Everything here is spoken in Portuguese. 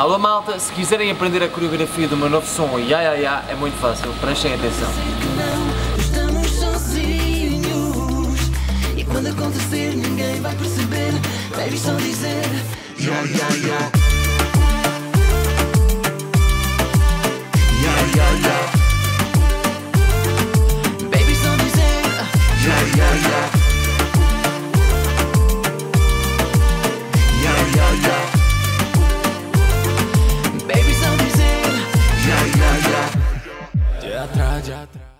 Alô malta, se quiserem aprender a coreografia do meu novo som Ya Ya Ya é muito fácil, prestem atenção. Quando acontecer ninguém vai perceber. Baby, só dizer. atrás, ya atrás.